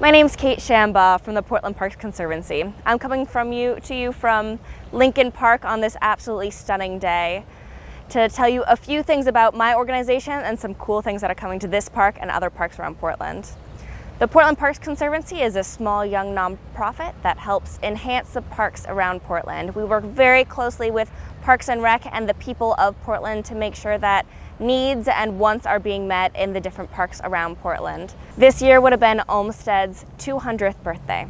My name's Kate Shambaugh from the Portland Parks Conservancy. I'm coming from you to you from Lincoln Park on this absolutely stunning day to tell you a few things about my organization and some cool things that are coming to this park and other parks around Portland. The Portland Parks Conservancy is a small young nonprofit that helps enhance the parks around Portland. We work very closely with Parks and Rec and the people of Portland to make sure that needs and wants are being met in the different parks around Portland. This year would have been Olmsted's 200th birthday.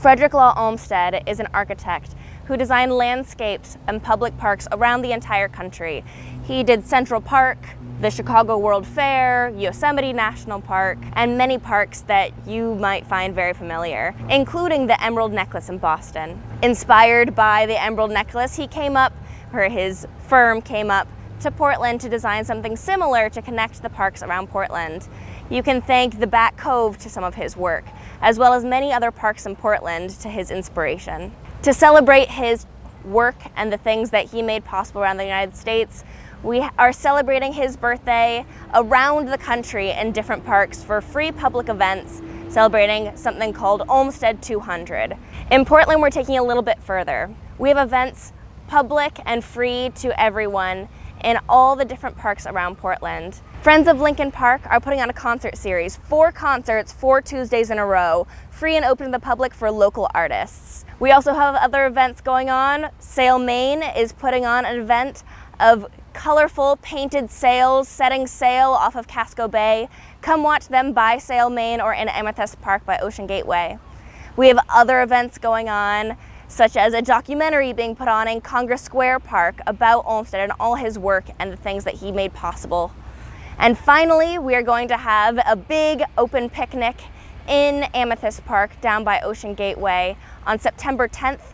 Frederick Law Olmsted is an architect who designed landscapes and public parks around the entire country. He did Central Park, the Chicago World Fair, Yosemite National Park, and many parks that you might find very familiar, including the Emerald Necklace in Boston. Inspired by the Emerald Necklace, he came up, or his firm came up, to Portland to design something similar to connect the parks around Portland. You can thank the Back Cove to some of his work, as well as many other parks in Portland to his inspiration. To celebrate his work and the things that he made possible around the United States, we are celebrating his birthday around the country in different parks for free public events celebrating something called Olmsted 200. In Portland, we're taking a little bit further. We have events public and free to everyone in all the different parks around Portland. Friends of Lincoln Park are putting on a concert series, four concerts, four Tuesdays in a row, free and open to the public for local artists. We also have other events going on. Sail Maine is putting on an event of colorful painted sails setting sail off of Casco Bay. Come watch them by Sail Maine or in Amethyst Park by Ocean Gateway. We have other events going on such as a documentary being put on in Congress Square Park about Olmsted and all his work and the things that he made possible. And finally, we are going to have a big open picnic in Amethyst Park down by Ocean Gateway on September 10th.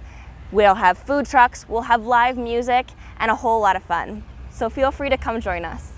We'll have food trucks, we'll have live music, and a whole lot of fun. So feel free to come join us.